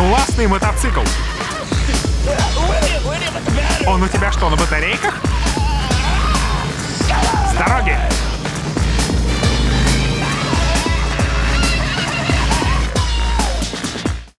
Классный мотоцикл. Он у тебя что, на батарейках? С дороги!